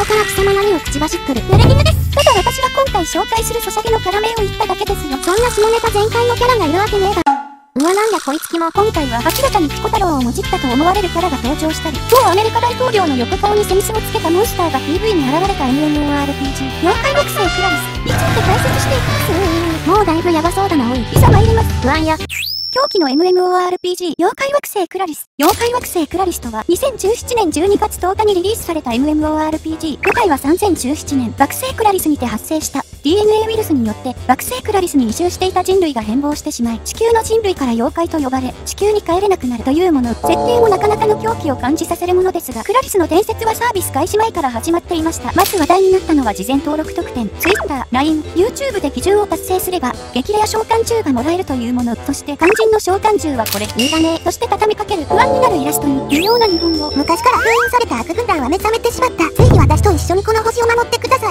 側から貴様何を口走っとる。濡れ衣です。ただ私が今回紹介するソシャゲのキャラ名を言っただけですよ。そんな下ネタ全開のキャラがいるわけねえだろ。うわなんだこいつきも今回は明らかにピコ太郎をもじったと思われるキャラが登場したり、某アメリカ大統領の横顔にセミスをつけたモンスターが PV に現れた MMORPG、妖怪惑星クラリスについて解説していきます。もうだいぶヤバそうだなおい。いざ参ります。不安や。狂気の MMORPG 妖怪惑星クラリス。妖怪惑星クラリスとは2017年12月10日にリリースされた MMORPG。舞台は3017年惑星クラリスにて発生した DNA ウイルスによって惑星クラリスに移住していた人類が変貌してしまい地球の人類から妖怪と呼ばれ地球に帰れなくなるというもの。設定もなかなかの狂気を感じさせるものですがクラリスの伝説はサービス開始前から始まっていました。まず話題になったのは事前登録特典。Twitter、LINE、YouTube で基準を達成すれば激レア召喚獣がもらえるというもの。そして肝心の召喚獣はこれ、いいだね。そして畳みかける不安になるイラストに微妙な日本語。昔から封印された悪軍団は目覚めてしまった。ついに私と一緒にこの星を守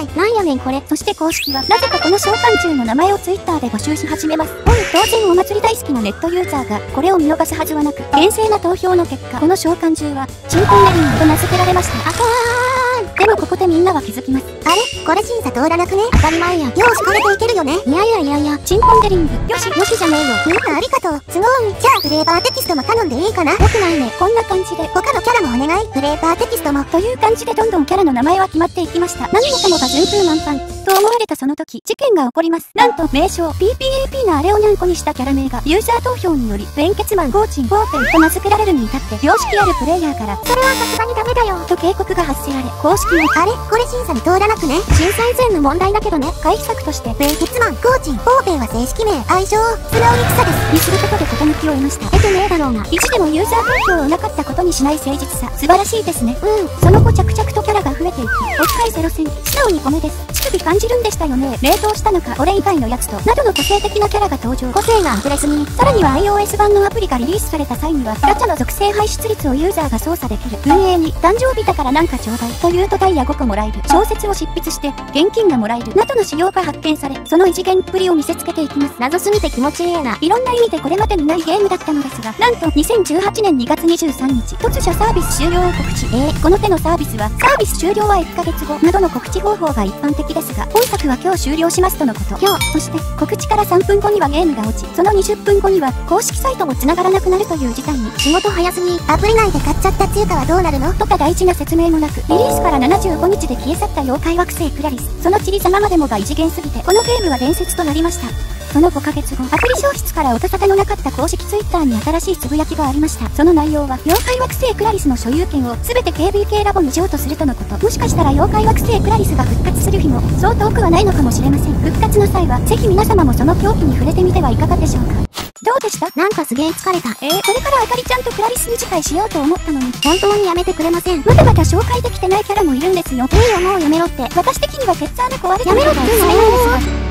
ない。なんやねんこれ。そして公式は、なぜかこの召喚獣の名前を Twitter で募集し始めます。本当然お祭り大好きなネットユーザーが、これを見逃すはずはなく、厳正な投票の結果、この召喚獣は、チンコンレリングと名付けられました。あとはでもここでみんなは気づきます。あれ？これ審査通らなくね？当たり前や。よし、これでいけるよね。いやいやいやいや、チンコンデリング。よし、よしじゃねえよ。みんなありがとう。すごい。じゃあフレーバーテキストも頼んでいいかな？よくないね。こんな感じで。他のキャラもお願い。フレーバーテキストも。という感じでどんどんキャラの名前は決まっていきました。何もかもが順風満帆。と思われたその時、事件が起こります。なんと、名称、PPAP なあれをにゃんこにしたキャラ名が、ユーザー投票により、弁血マン、ゴーチン、ゴーテンと名付けられるに至って、良識あるプレイヤーから、それはさすがにダメだよ。と警告が発せられ、公式も、あれ？これ審査に通らなくね？審査以前の問題だけどね、回避策として、弁血マン、ゴーチン、オーペンは正式名、愛称、素直に草です。にすることで傾きを得ました。得てねえだろうが、意地でもユーザー投票をなかったことにしない誠実さ、素晴らしいですね。うん。その後着々とキャラが増えていき、お使いゼロ戦、素直に米です。乳首感じるんでしたよね。冷凍したのか、俺以外のやつと、などの個性的なキャラが登場。個性が溢れすぎ。さらには iOS 版のアプリがリリースされた際には、ガチャの属性排出率をユーザーが操作できる。運営に、誕生日だからなんかちょうだい。というとダイヤ5個もらえる。小説を執筆して、現金がもらえる。などの仕様が発見され、その異次元っぷりを見せつけていきます。謎すぎて気持ちいいな。いろんな意味でこれまでにないゲームだったのですが、なんと2018年2月23日、突如サービス終了を告知。えー、この手のサービスは、サービス終了は1ヶ月後、などの告知方法が一般的ですが、本作は今日終了しますとのこと。今日、そして、告知から3分後にはゲームが落ち、その20分後には、公式サイトも繋がらなくなるという事態に、仕事早すぎ。アプリ内で買っちゃった通貨はどうなるの？とか大事な説明もなく、リリースから75日で消え去った妖怪惑星クラリス。その塵様までもが異次元すぎて、このゲームは伝説となりました。その5ヶ月後、アプリ消失から音沙汰のなかった公式ツイッターに新しいつぶやきがありました。その内容は、妖怪惑星クラリスの所有権を全て KBK ラボに譲渡するとのこと。もしかしたら妖怪惑星クラリスが復活する日も、そう遠くはないのかもしれません。復活の際は、ぜひ皆様もその狂気に触れてみてはいかがでしょうか。どうでした？なんかすげえ疲れた。えー、これからあかりちゃんとクラリス二次会しようと思ったのに、本当にやめてくれません。まだまだ紹介できてないキャラもいるんですよ。いいよもうやめろって。私的には鉄穴壊れてやめろって言うのないんです。